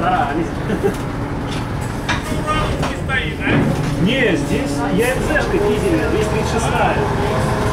старались. Не, здесь я МЗ-шка дизельная, 236.